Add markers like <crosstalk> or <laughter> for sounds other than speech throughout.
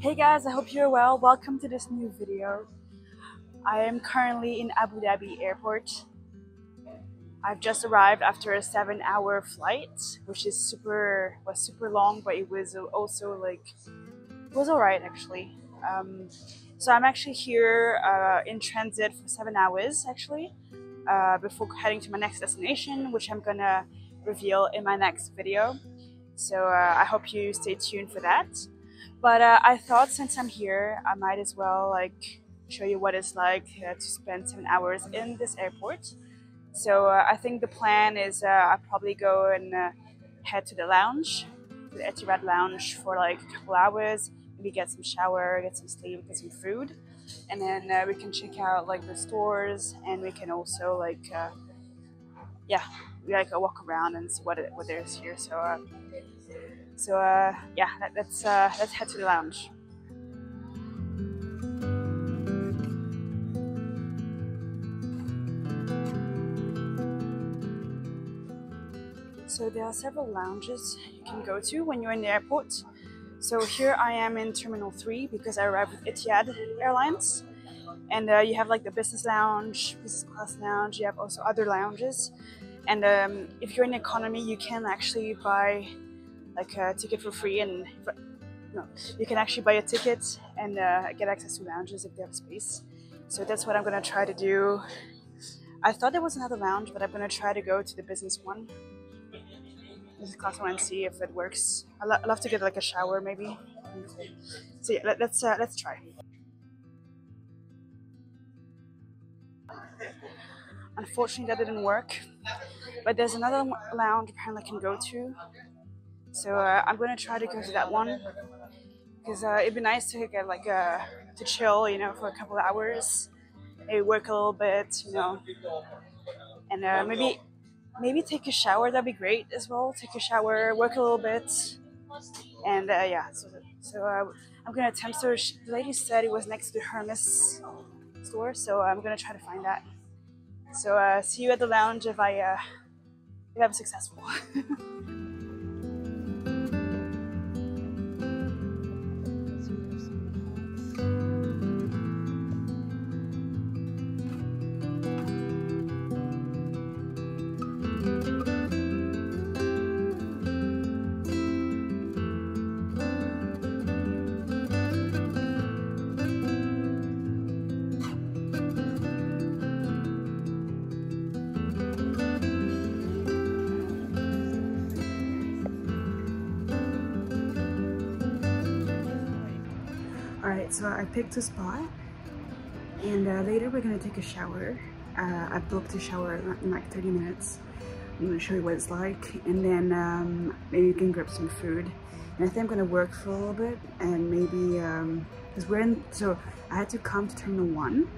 Hey guys, I hope you're well. Welcome to this new video. I am currently in Abu Dhabi airport. I've just arrived after a seven hour flight, which is super, was super long, but it was also like, it was alright actually. Um, so I'm actually here uh, in transit for seven hours actually, uh, before heading to my next destination, which I'm gonna reveal in my next video. So uh, I hope you stay tuned for that. But uh, I thought since I'm here, I might as well like show you what it's like uh, to spend seven hours in this airport. So uh, I think the plan is uh, I'll probably go and uh, head to the lounge, the Etihad lounge for like a couple hours, maybe get some shower, get some sleep, get some food. And then uh, we can check out like the stores and we can also like, yeah, we like walk around and see what, it, what there is here. So so uh, yeah, let, us uh, let's head to the lounge. So there are several lounges you can go to when you're in the airport. So here I am in Terminal 3 because I arrived with Etihad Airlines. And uh, you have like the business lounge, business class lounge, you have also other lounges. And um, if you're in economy, you can actually buy like a ticket for free and no, you can actually buy a ticket and uh, get access to lounges if they have space. So that's what I'm gonna try to do. I thought there was another lounge, but I'm gonna try to go to the business one. This is class one and see if it works. I would love to get like a shower maybe. So yeah, let, us uh, let's try. Unfortunately, that didn't work. But there's another lounge apparently I can go to so uh, I'm gonna try to go to that one because uh, it'd be nice to get like uh, to chill, you know, for a couple of hours, maybe work a little bit, you know, and uh, maybe maybe take a shower. That'd be great as well. Take a shower, work a little bit, and uh, yeah. So so uh, I'm gonna attempt. So the lady said it was next to Hermes store, so I'm gonna try to find that. So see you at the lounge if I if I'm successful. <laughs> so I picked a spot and uh, later we're gonna take a shower. Uh, I booked a shower in like 30 minutes. I'm gonna show you what it's like and then um, maybe you can grab some food. And I think I'm gonna work for a little bit and maybe, um, cause we're in, so I had to come to Terminal 1.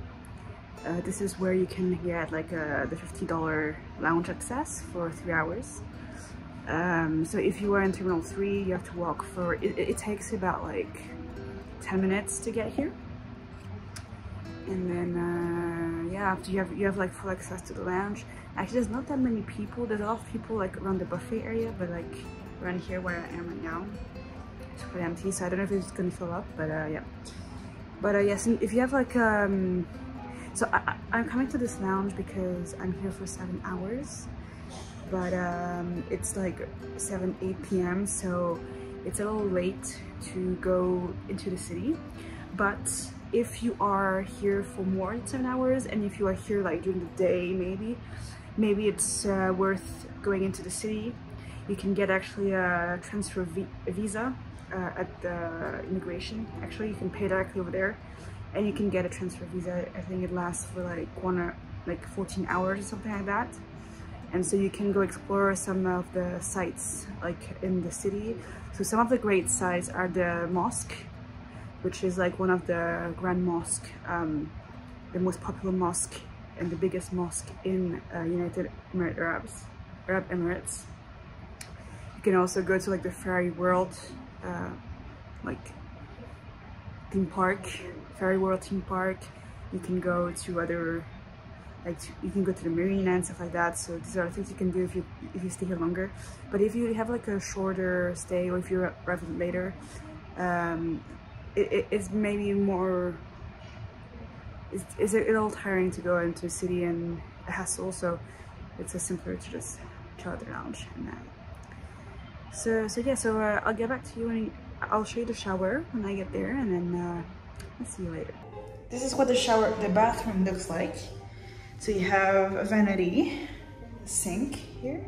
Uh, this is where you can get like uh, the $50 lounge access for three hours. Um, so if you are in Terminal 3, you have to walk for, it, it takes about like 10 minutes to get here. And then, uh, yeah, after you have, you have like full access to the lounge. Actually, there's not that many people. There's a lot of people like around the buffet area, but like around here where I am right now, it's quite empty. So I don't know if it's gonna fill up, but uh, yeah. But uh, yes, if you have like, um, so I, I'm coming to this lounge because I'm here for seven hours, but um, it's like 7, 8 p.m. So it's a little late to go into the city but if you are here for more than seven hours and if you are here like during the day maybe maybe it's uh, worth going into the city. You can get actually a transfer vi visa uh, at the immigration. Actually you can pay directly over there and you can get a transfer visa. I think it lasts for like one or like 14 hours or something like that and so you can go explore some of the sites like in the city. So some of the great sites are the mosque which is like one of the grand mosque um, the most popular mosque and the biggest mosque in uh, United Arab Arabs Arab Emirates. You can also go to like the Ferrari World uh, like theme park Ferrari World theme park. You can go to other like you can go to the marina and stuff like that. So these are things you can do if you if you stay here longer. But if you have like a shorter stay or if you arrive later um, it, it's maybe more it's, it's a little tiring to go into a city and a hassle so it's a simpler to just the lounge and uh, so so yeah so uh, I'll get back to you and I'll show you the shower when I get there and then uh, I'll see you later. This is what the shower the bathroom looks like so you have a vanity sink here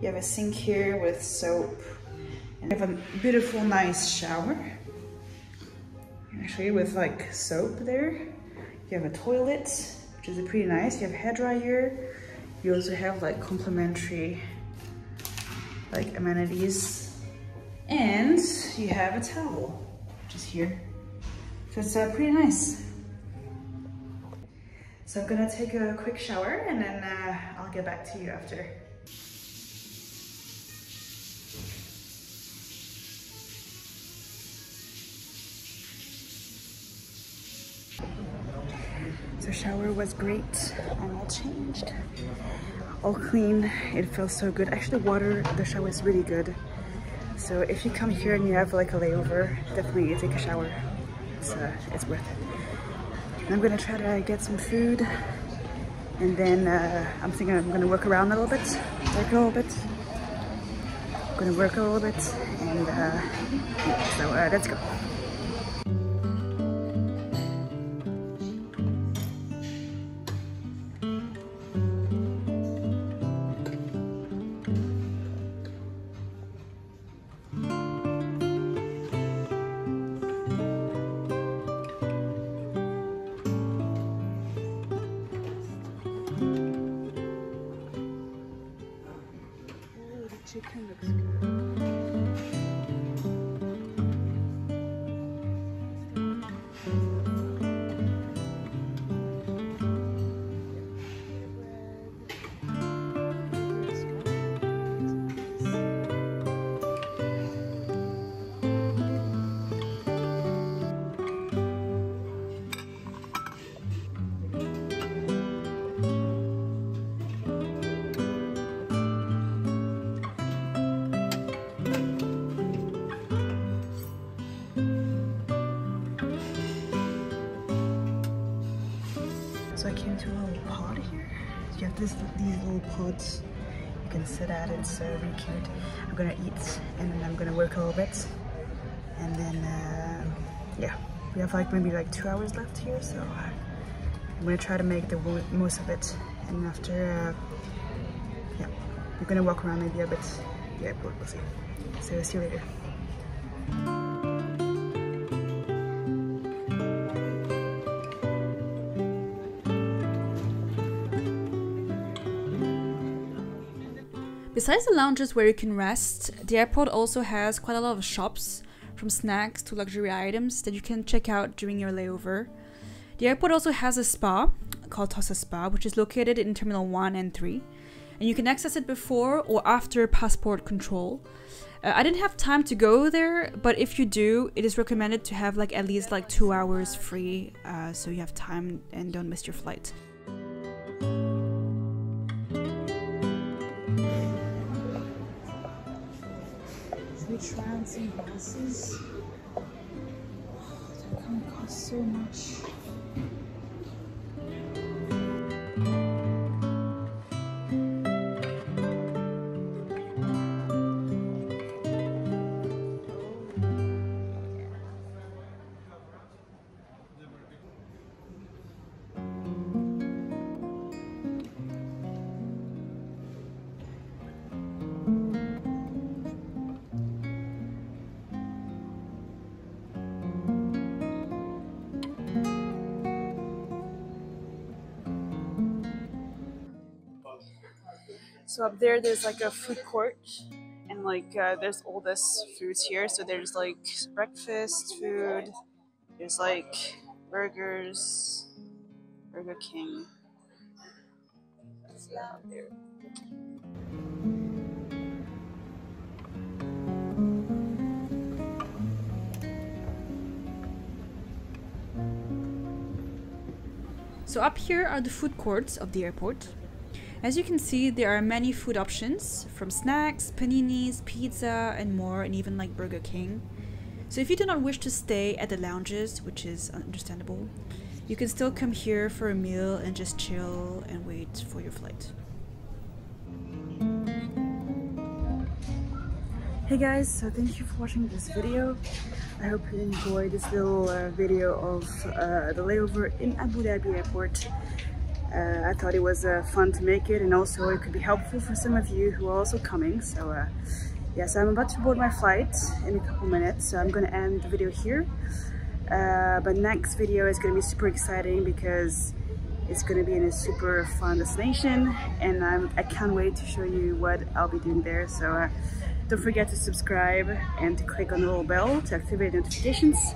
you have a sink here with soap and you have a beautiful nice shower actually with like soap there. You have a toilet, which is pretty nice. You have hair dryer. You also have like complimentary like amenities. And you have a towel, which is here. So it's uh, pretty nice. So I'm gonna take a quick shower and then uh, I'll get back to you after. So shower was great and all changed. All clean, it feels so good. Actually water, the shower is really good. So if you come here and you have like a layover, definitely take a shower. It's, uh, it's worth it. I'm gonna try to get some food and then uh, I'm thinking I'm gonna work around a little bit, work a little bit. I'm gonna work a little bit and uh, so uh, let's go. This, these little pods you can sit at. It's uh, really cute. I'm gonna eat and then I'm gonna work a little bit. And then, uh, yeah, we have like maybe like two hours left here. So uh, I'm gonna try to make the most of it. And after, uh, yeah, we're gonna walk around maybe a bit. Yeah, we'll see. So see you later. Besides the lounges where you can rest, the airport also has quite a lot of shops, from snacks to luxury items that you can check out during your layover. The airport also has a spa called Tosa Spa, which is located in Terminal 1 and 3, and you can access it before or after passport control. Uh, I didn't have time to go there, but if you do, it is recommended to have like at least like two hours free, uh, so you have time and don't miss your flight. On some glasses. Oh, They're gonna cost so much. So up there, there's like a food court, and like uh, there's all this foods here. So there's like breakfast food. There's like burgers, Burger King. So up there. So up here are the food courts of the airport. As you can see, there are many food options from snacks, paninis, pizza, and more, and even like Burger King. So if you do not wish to stay at the lounges, which is understandable, you can still come here for a meal and just chill and wait for your flight. Hey guys, so thank you for watching this video. I hope you enjoyed this little uh, video of uh, the layover in Abu Dhabi airport. Uh, I thought it was uh, fun to make it and also it could be helpful for some of you who are also coming. So uh, yes, I'm about to board my flight in a couple minutes, so I'm gonna end the video here. Uh, but next video is gonna be super exciting because it's gonna be in a super fun destination and I'm, I can't wait to show you what I'll be doing there. So uh, don't forget to subscribe and to click on the little bell to activate notifications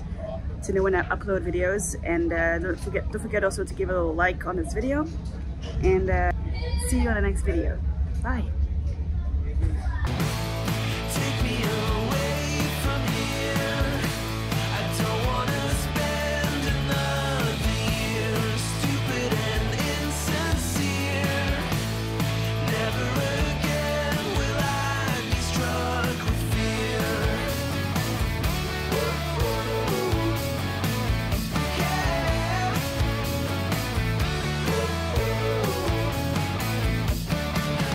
to know when I upload videos and uh, don't forget don't forget also to give a little like on this video and uh, see you on the next video. Bye!